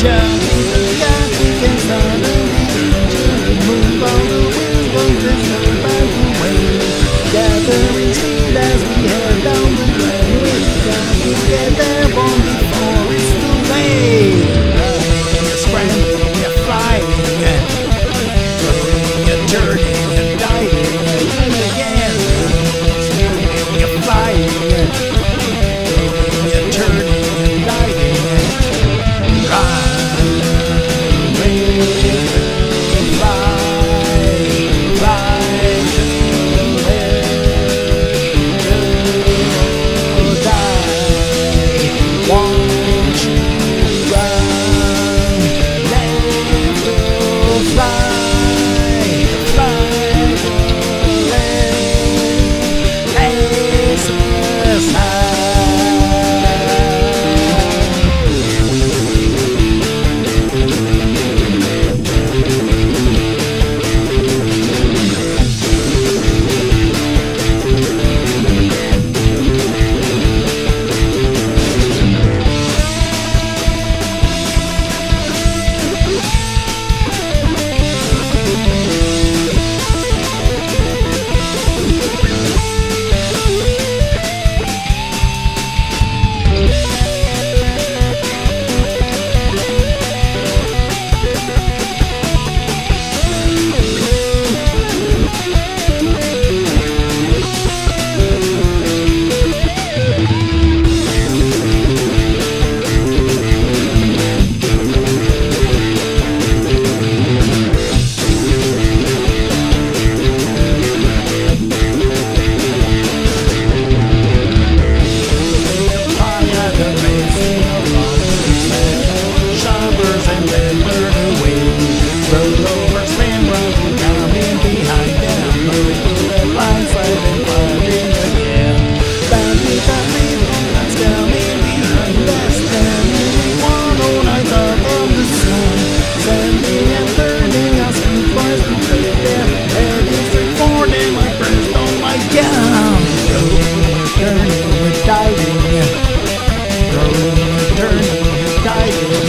attention Thank you.